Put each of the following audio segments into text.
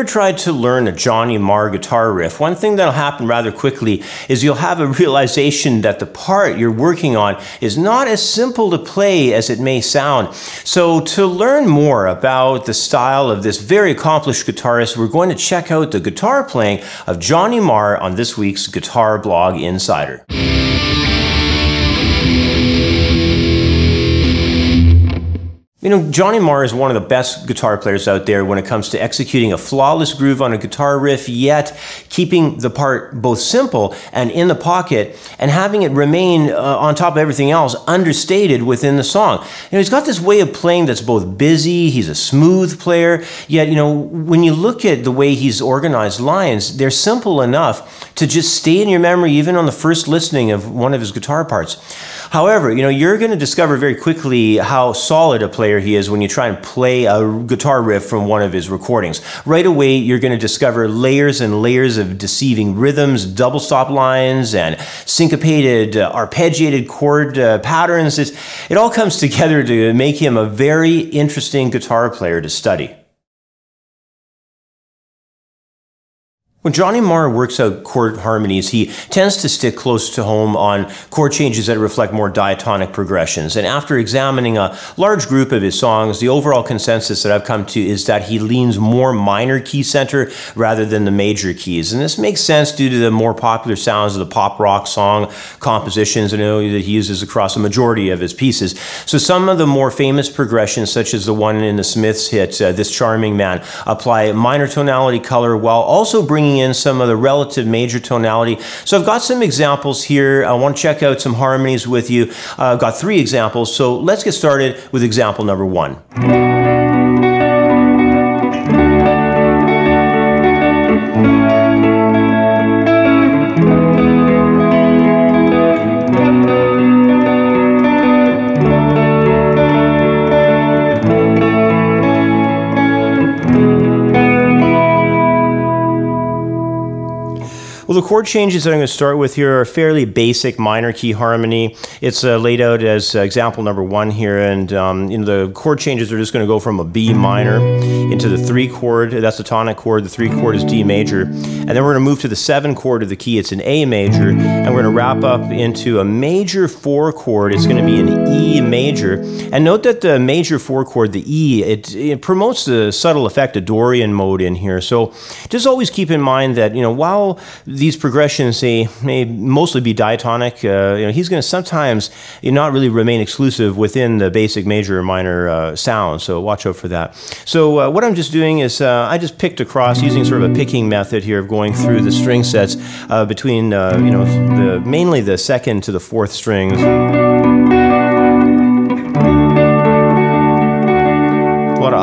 Ever tried to learn a Johnny Marr guitar riff, one thing that'll happen rather quickly is you'll have a realization that the part you're working on is not as simple to play as it may sound. So, to learn more about the style of this very accomplished guitarist, we're going to check out the guitar playing of Johnny Marr on this week's Guitar Blog Insider. You know, Johnny Marr is one of the best guitar players out there when it comes to executing a flawless groove on a guitar riff, yet keeping the part both simple and in the pocket and having it remain uh, on top of everything else understated within the song. You know, he's got this way of playing that's both busy, he's a smooth player, yet, you know, when you look at the way he's organized lines, they're simple enough to just stay in your memory even on the first listening of one of his guitar parts. However, you know, you're going to discover very quickly how solid a player he is when you try and play a guitar riff from one of his recordings. Right away, you're going to discover layers and layers of deceiving rhythms, double stop lines, and syncopated, uh, arpeggiated chord uh, patterns. It's, it all comes together to make him a very interesting guitar player to study. When Johnny Marr works out chord harmonies, he tends to stick close to home on chord changes that reflect more diatonic progressions. And after examining a large group of his songs, the overall consensus that I've come to is that he leans more minor key center rather than the major keys. And this makes sense due to the more popular sounds of the pop rock song compositions you know, that he uses across a majority of his pieces. So some of the more famous progressions, such as the one in the Smiths hit, uh, This Charming Man, apply minor tonality color while also bringing bringing in some of the relative major tonality. So I've got some examples here. I want to check out some harmonies with you. Uh, I've got three examples. So let's get started with example number one. Well, the chord changes that I'm going to start with here are fairly basic minor key harmony. It's uh, laid out as uh, example number one here, and um, you know, the chord changes are just going to go from a B minor into the three chord. That's the tonic chord. The three chord is D major, and then we're going to move to the seven chord of the key. It's an A major, and we're going to wrap up into a major four chord. It's going to be an E major, and note that the major four chord, the E, it, it promotes the subtle effect of Dorian mode in here. So just always keep in mind that you know while these progressions they may mostly be diatonic. Uh, you know, he's going to sometimes not really remain exclusive within the basic major or minor uh, sound. So watch out for that. So uh, what I'm just doing is uh, I just picked across using sort of a picking method here of going through the string sets uh, between uh, you know the mainly the second to the fourth strings.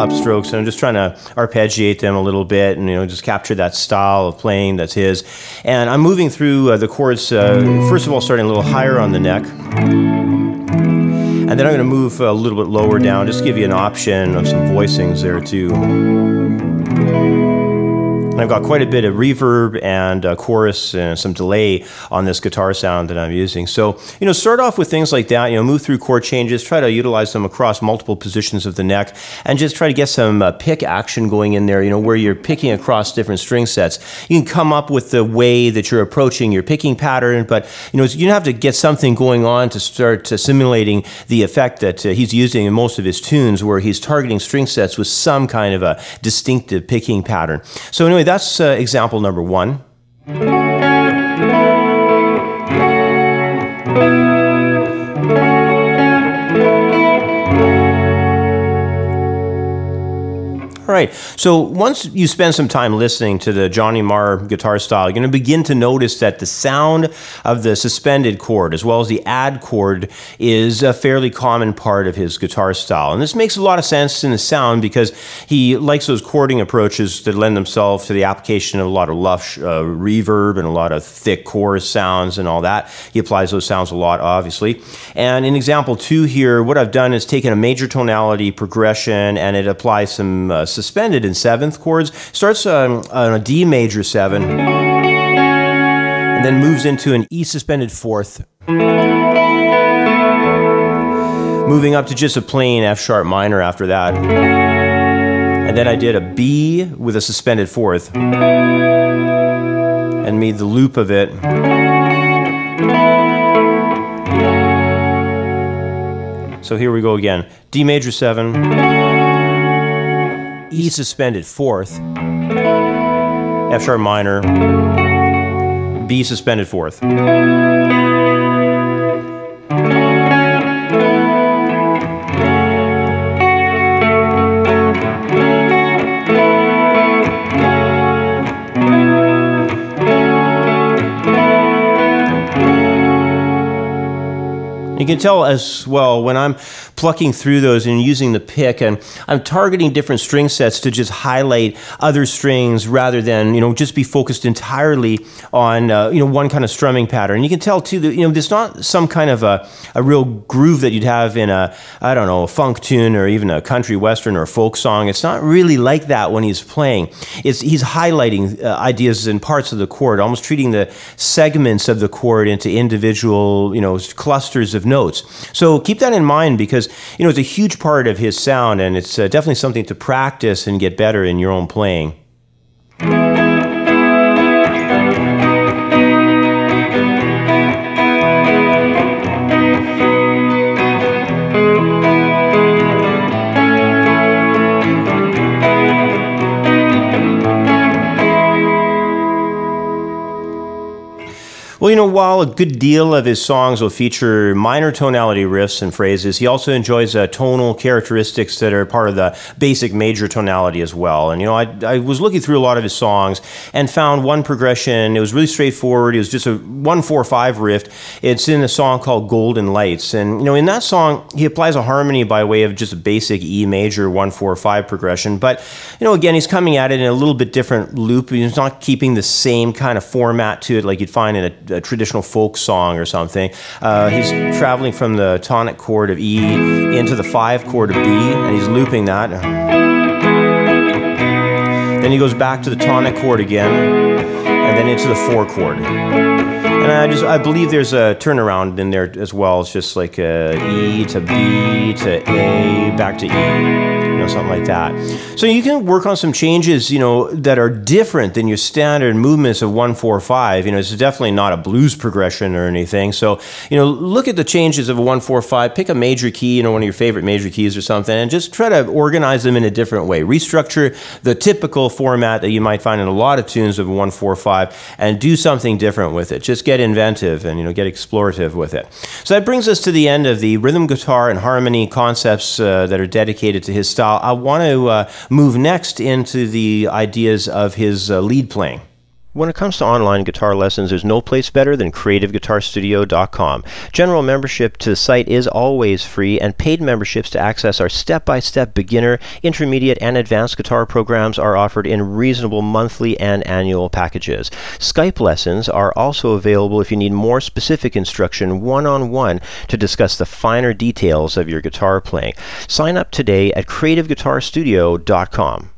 Upstrokes, and I'm just trying to arpeggiate them a little bit, and you know, just capture that style of playing that's his. And I'm moving through uh, the chords. Uh, first of all, starting a little higher on the neck. And then I'm going to move a little bit lower down, just give you an option of some voicings there too. And I've got quite a bit of reverb and uh, chorus and some delay on this guitar sound that I'm using. So, you know, start off with things like that, you know, move through chord changes, try to utilize them across multiple positions of the neck, and just try to get some uh, pick action going in there, you know, where you're picking across different string sets. You can come up with the way that you're approaching your picking pattern, but, you know, you have to get something going on to start uh, simulating the effect that uh, he's using in most of his tunes, where he's targeting string sets with some kind of a distinctive picking pattern. So, anyway, that's uh, example number one. Right. So once you spend some time listening to the Johnny Marr guitar style, you're going to begin to notice that the sound of the suspended chord, as well as the add chord, is a fairly common part of his guitar style. And this makes a lot of sense in the sound because he likes those chording approaches that lend themselves to the application of a lot of lush uh, reverb and a lot of thick chorus sounds and all that. He applies those sounds a lot, obviously. And in example two here, what I've done is taken a major tonality progression and it applies some uh, suspended in seventh chords. Starts on, on a D major seven, and then moves into an E suspended fourth. Moving up to just a plain F sharp minor after that. And And then I did a B with a suspended fourth and made the loop of it. So here we go again. D major 7, E suspended fourth, F sharp minor, B suspended fourth. You can tell as well when I'm plucking through those and using the pick and I'm targeting different string sets to just highlight other strings rather than, you know, just be focused entirely on, uh, you know, one kind of strumming pattern. You can tell too that, you know, there's not some kind of a, a real groove that you'd have in a, I don't know, a funk tune or even a country western or folk song. It's not really like that when he's playing. It's, he's highlighting uh, ideas and parts of the chord, almost treating the segments of the chord into individual, you know, clusters of notes. So keep that in mind because, you know, it's a huge part of his sound and it's uh, definitely something to practice and get better in your own playing. Well, you know, while a good deal of his songs will feature minor tonality riffs and phrases, he also enjoys uh, tonal characteristics that are part of the basic major tonality as well. And, you know, I, I was looking through a lot of his songs and found one progression. It was really straightforward. It was just a 145 riff. It's in a song called Golden Lights. And, you know, in that song, he applies a harmony by way of just a basic E major 145 progression. But, you know, again, he's coming at it in a little bit different loop. He's not keeping the same kind of format to it like you'd find in a a traditional folk song or something. Uh, he's traveling from the tonic chord of E into the five chord of B, and he's looping that. Then he goes back to the tonic chord again, and then into the four chord. And I just I believe there's a turnaround in there as well. It's just like a E to B to A back to E, know, something like that. So you can work on some changes, you know, that are different than your standard movements of one four five. You know, it's definitely not a blues progression or anything. So you know, look at the changes of a one four five. Pick a major key, you know, one of your favorite major keys or something, and just try to organize them in a different way. Restructure the typical format that you might find in a lot of tunes of one four five, and do something different with it. Just get inventive and you know get explorative with it. So that brings us to the end of the rhythm guitar and harmony concepts uh, that are dedicated to his style. I want to uh, move next into the ideas of his uh, lead playing. When it comes to online guitar lessons, there's no place better than CreativeGuitarStudio.com. General membership to the site is always free, and paid memberships to access our step by step beginner, intermediate, and advanced guitar programs are offered in reasonable monthly and annual packages. Skype lessons are also available if you need more specific instruction one on one to discuss the finer details of your guitar playing. Sign up today at CreativeGuitarStudio.com.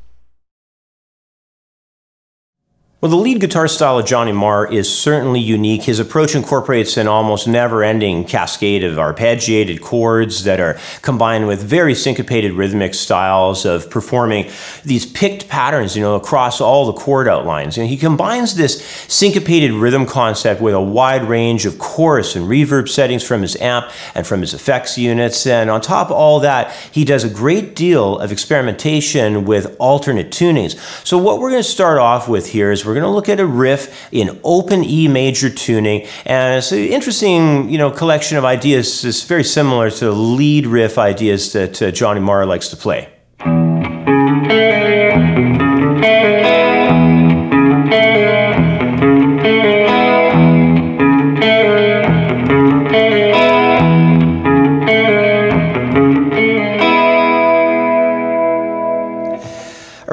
Well, the lead guitar style of Johnny Marr is certainly unique. His approach incorporates an almost never ending cascade of arpeggiated chords that are combined with very syncopated rhythmic styles of performing these picked patterns, you know, across all the chord outlines. And he combines this syncopated rhythm concept with a wide range of chorus and reverb settings from his amp and from his effects units. And on top of all that, he does a great deal of experimentation with alternate tunings. So what we're going to start off with here is we're going to look at a riff in open E major tuning, and it's an interesting, you know, collection of ideas. It's very similar to the lead riff ideas that uh, Johnny Marr likes to play.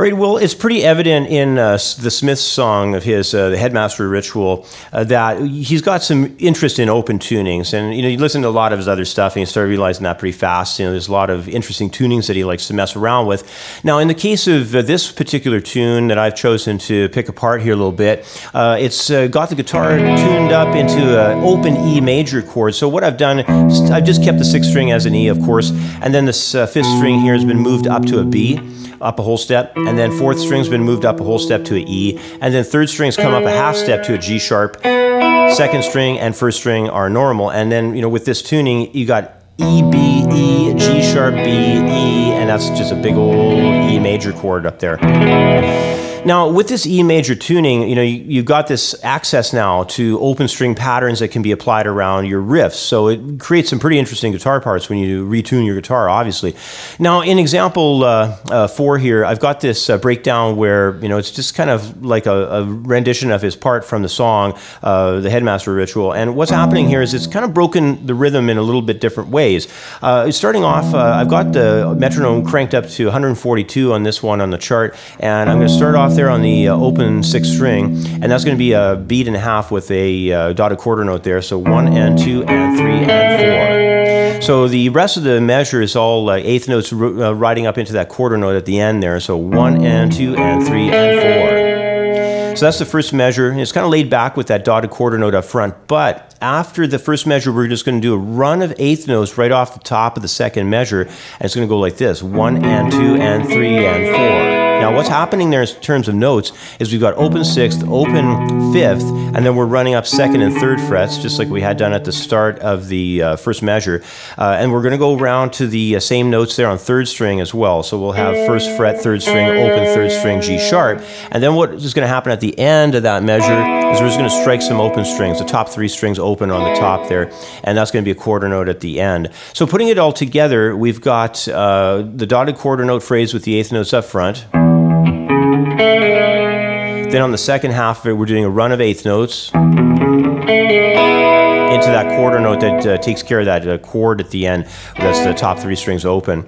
Right, well, it's pretty evident in uh, the Smiths song of his, uh, the Headmaster Ritual, uh, that he's got some interest in open tunings. And, you know, you listen to a lot of his other stuff and you start realizing that pretty fast. You know, there's a lot of interesting tunings that he likes to mess around with. Now, in the case of uh, this particular tune that I've chosen to pick apart here a little bit, uh, it's uh, got the guitar tuned up into an open E major chord. So what I've done, I've just kept the sixth string as an E, of course, and then this fifth string here has been moved up to a B. up a whole step, and then fourth string's been moved up a whole step to an E, and then third string's come up a half step to a G sharp. Second string and first string are normal, and then you know with this tuning you got E, B, E, G sharp, B, E, and that's just a big old E major chord up there. Now, with this E major tuning, you know, you, have got this access now to open string patterns that can be applied around your riffs. So it creates some pretty interesting guitar parts when you retune your guitar, obviously. Now, in example uh, uh, four here, I've got this uh, breakdown where, you know, it's just kind of like a, a rendition of his part from the song, uh, The Headmaster Ritual. And what's happening here is it's kind of broken the rhythm in a little bit different ways. Uh, starting off, uh, I've got the metronome cranked up to 142 on this one on the chart, and I'm going to start off there on the uh, open sixth string, and that's going to be a beat and a half with a uh, dotted quarter note there. So one and two and three and four. So the rest of the measure is all uh, eighth notes uh, riding up into that quarter note at the end there. So one and two and three and four. So that's the first measure. It's kind of laid back with that dotted quarter note up front. But after the first measure, we're just going to do a run of eighth notes right off the top of the second measure. And it's going to go like this one and two and three and four. Now, what's happening there in terms of notes is we've got open sixth, open fifth, and then we're running up second and third frets, just like we had done at the start of the uh, first measure. Uh, and we're going to go around to the uh, same notes there on third string as well. So we'll have first fret, third string, open third string, G sharp. And then what is going to happen at the end of that measure is we're just going to strike some open strings, the top three strings open on the top there, and that's going to be a quarter note at the end. So putting it all together, we've got uh, the dotted quarter note phrase with the eighth notes up front. Then on the second half of it, we're doing a run of eighth notes into that quarter note that uh, takes care of that uh, chord at the end. That's the top three strings open.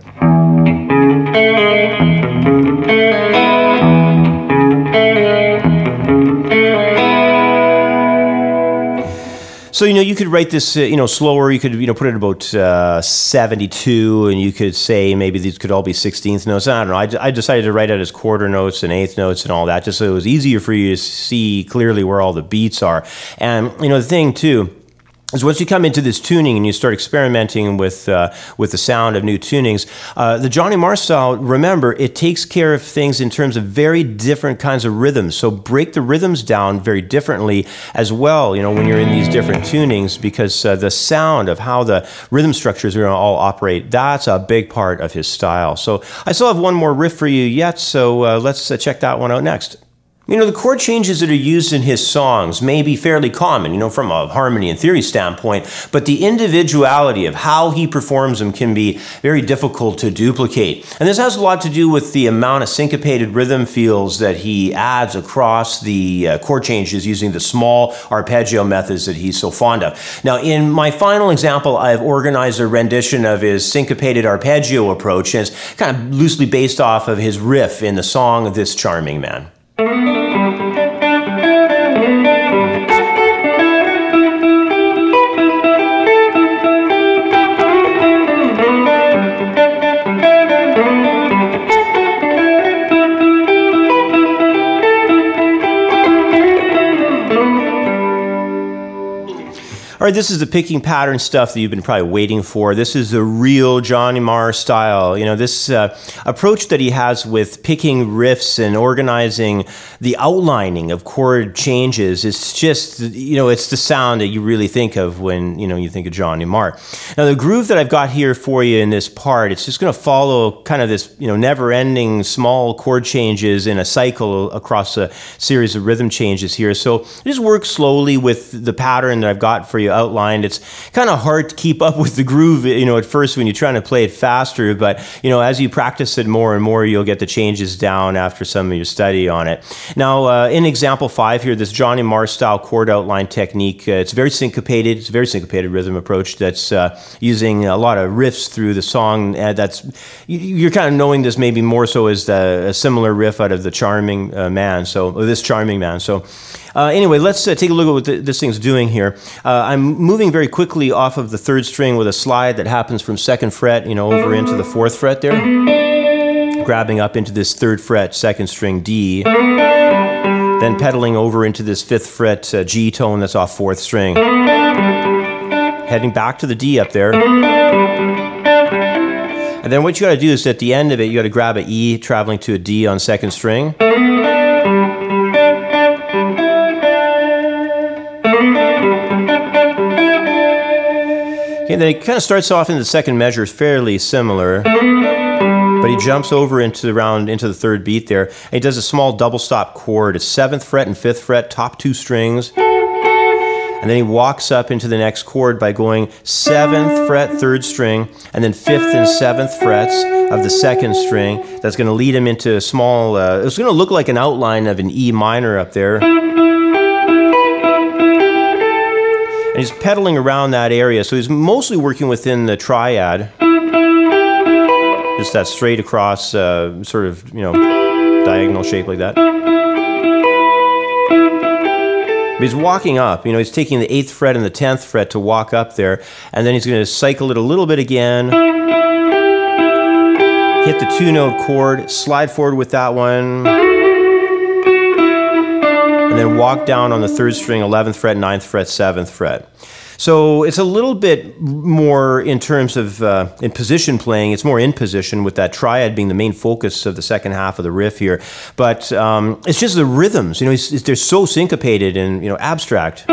So you know, you could write this, uh, you know, slower. You could, you know, put it about uh, 72, and you could say maybe these could all be 16th notes. I don't know. I, I decided to write out as quarter notes and eighth notes and all that, just so it was easier for you to see clearly where all the beats are. And you know, the thing too is once you come into this tuning and you start experimenting with uh, with the sound of new tunings, uh, the Johnny Marr style. Remember, it takes care of things in terms of very different kinds of rhythms. So break the rhythms down very differently as well. You know, when you're in these different tunings, because uh, the sound of how the rhythm structures are going to all operate, that's a big part of his style. So I still have one more riff for you yet. So uh, let's uh, check that one out next. You know, the chord changes that are used in his songs may be fairly common, you know, from a harmony and theory standpoint, but the individuality of how he performs them can be very difficult to duplicate. And this has a lot to do with the amount of syncopated rhythm feels that he adds across the uh, chord changes using the small arpeggio methods that he's so fond of. Now, in my final example, I've organized a rendition of his syncopated arpeggio approach, and it's kind of loosely based off of his riff in the song This Charming Man. Right, this is the picking pattern stuff that you've been probably waiting for. This is the real Johnny Marr style. You know, this uh, approach that he has with picking riffs and organizing the outlining of chord changes. It's just, you know, it's the sound that you really think of when, you know, you think of Johnny Marr. Now, the groove that I've got here for you in this part, it's just going to follow kind of this, you know, never-ending small chord changes in a cycle across a series of rhythm changes here. So just work slowly with the pattern that I've got for you outlined. It's kind of hard to keep up with the groove, you know, at first when you're trying to play it faster, but, you know, as you practice it more and more, you'll get the changes down after some of your study on it. Now, uh, in example five here, this Johnny Marr style chord outline technique, uh, it's very syncopated, it's a very syncopated rhythm approach that's uh, using a lot of riffs through the song. Uh, that's, you're kind of knowing this maybe more so as the, a similar riff out of the Charming uh, Man, so, this Charming Man. So, uh, anyway, let's uh, take a look at what th this thing's doing here. Uh, I'm moving very quickly off of the third string with a slide that happens from second fret, you know, over into the fourth fret there. Grabbing up into this third fret, second string D. Then pedaling over into this fifth fret uh, G tone that's off fourth string. Heading back to the D up there And then what you got to do is at the end of it, you got to grab an E traveling to a D on second string. Okay, then it kind of starts off in the second measure fairly similar, but he jumps over into the round into the third beat there, and he does a small double stop chord, a seventh fret and fifth fret, top two strings. And then he walks up into the next chord by going seventh fret, third string, and then fifth and seventh frets of the second string. That's going to lead him into a small, uh, it's going to look like an outline of an E minor up there. And he's pedaling around that area. So he's mostly working within the triad. Just that straight across, uh, sort of, you know, diagonal shape like that. But he's walking up, you know, he's taking the 8th fret and the 10th fret to walk up there, and then he's going to cycle it a little bit again, hit the two note chord, slide forward with that one, then walk down on the 3rd string, 11th fret, 9th fret, 7th fret. So it's a little bit more in terms of uh, in position playing. It's more in position with that triad being the main focus of the second half of the riff here. But um, it's just the rhythms. You know, it's, it's, they're so syncopated and you know abstract.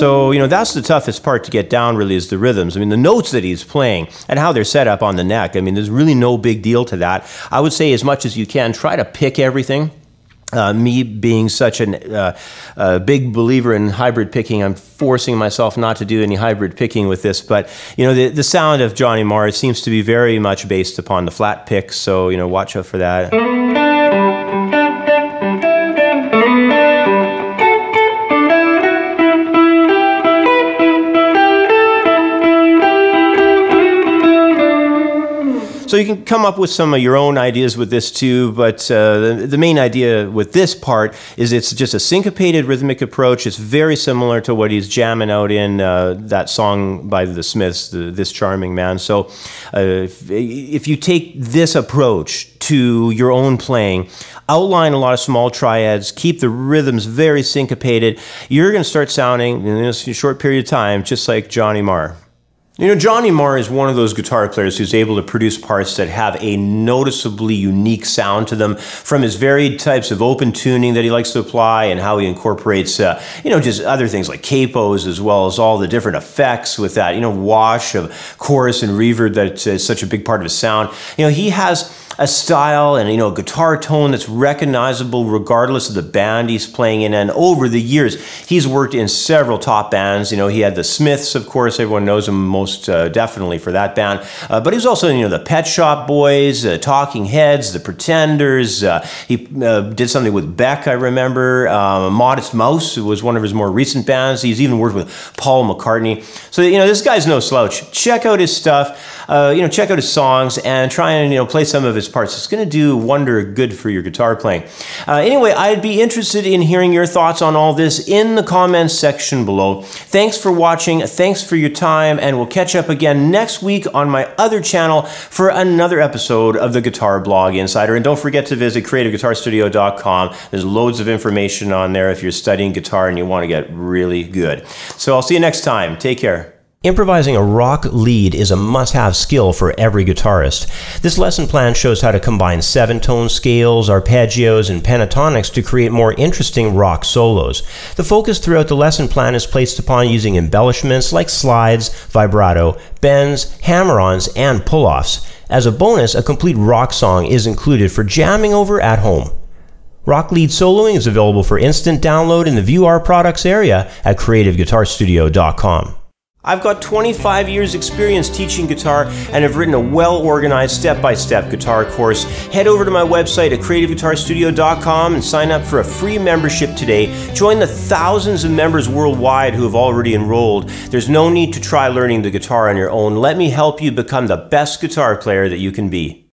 So, you know, that's the toughest part to get down really is the rhythms. I mean, the notes that he's playing and how they're set up on the neck. I mean, there's really no big deal to that. I would say as much as you can, try to pick everything. Uh, me being such a uh, big believer in hybrid picking, I'm forcing myself not to do any hybrid picking with this. But you know, the, the sound of Johnny Marr seems to be very much based upon the flat pick, So you know, watch out for that. So you can come up with some of your own ideas with this too, but uh, the, the, main idea with this part is it's just a syncopated rhythmic approach. It's very similar to what he's jamming out in uh, that song by the Smiths, the, This Charming Man. So uh, if, if you take this approach to your own playing, outline a lot of small triads, keep the rhythms very syncopated, you're going to start sounding in a short period of time just like Johnny Marr. You know, Johnny Marr is one of those guitar players who's able to produce parts that have a noticeably unique sound to them from his varied types of open tuning that he likes to apply and how he incorporates, uh, you know, just other things like capos as well as all the different effects with that, you know, wash of chorus and reverb that is such a big part of his sound. You know, he has a style and you know a guitar tone that's recognizable regardless of the band he's playing in. And over the years he's worked in several top bands. You know he had the smiths of course. Everyone knows him most uh, definitely for that band. Uh, but he was also you know the pet shop boys uh, talking heads the pretenders. Uh, he uh, did something with beck i remember. Um, modest mouse was one of his more recent bands. He's even worked with paul mccartney. So you know this guy's no slouch. Check out his stuff. Uh, you know check out his songs and try and you know play some of his parts. It's going to do wonder good for your guitar playing. Uh, anyway, I'd be interested in hearing your thoughts on all this in the comments section below. Thanks for watching. Thanks for your time, and we'll catch up again next week on my other channel for another episode of the Guitar Blog Insider. And don't forget to visit creativeguitarstudio.com. There's loads of information on there if you're studying guitar and you want to get really good. So I'll see you next time. Take care. Improvising a rock lead is a must-have skill for every guitarist. This lesson plan shows how to combine seven-tone scales, arpeggios, and pentatonics to create more interesting rock solos. The focus throughout the lesson plan is placed upon using embellishments like slides, vibrato, bends, hammer-ons, and pull-offs. As a bonus, a complete rock song is included for jamming over at home. Rock lead soloing is available for instant download in the View Our Products area at creativeguitarstudio.com. I've got 25 years experience teaching guitar and have written a well-organized step-by-step guitar course. Head over to my website at creativeguitarstudio.com and sign up for a free membership today. Join the thousands of members worldwide who have already enrolled. There's no need to try learning the guitar on your own. Let me help you become the best guitar player that you can be.